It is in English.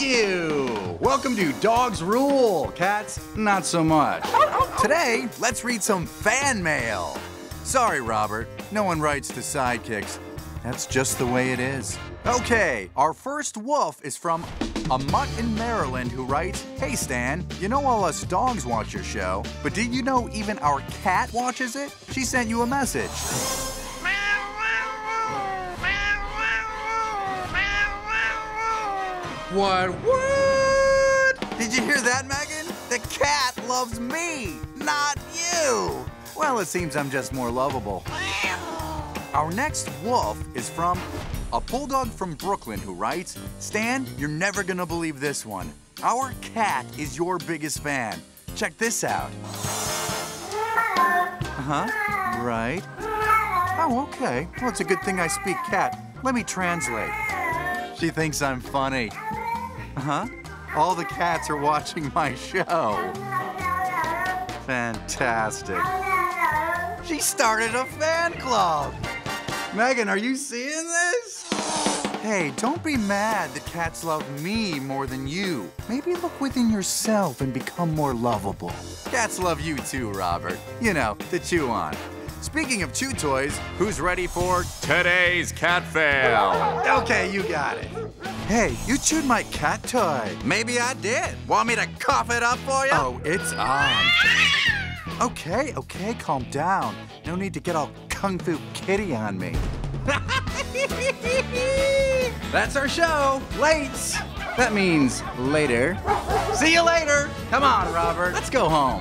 you. Welcome to Dogs Rule. Cats, not so much. Today, let's read some fan mail. Sorry, Robert, no one writes to sidekicks. That's just the way it is. Okay, our first wolf is from a mutt in Maryland who writes, Hey Stan, you know all us dogs watch your show, but did you know even our cat watches it? She sent you a message. What? What? Did you hear that, Megan? The cat loves me, not you. Well, it seems I'm just more lovable. Our next wolf is from a bulldog from Brooklyn who writes, Stan, you're never gonna believe this one. Our cat is your biggest fan. Check this out. Uh-huh, right. Oh, okay. Well, it's a good thing I speak cat. Let me translate. She thinks I'm funny. Uh-huh. All the cats are watching my show. Fantastic. She started a fan club. Megan, are you seeing this? Hey, don't be mad that cats love me more than you. Maybe look within yourself and become more lovable. Cats love you too, Robert. You know, to chew on. Speaking of chew toys, who's ready for today's cat fail? Okay, you got it. Hey, you chewed my cat toy. Maybe I did. Want me to cough it up for you? Oh, it's on. Okay, okay, calm down. No need to get all kung fu kitty on me. That's our show. Lates. That means later. See you later. Come on, Robert. Let's go home.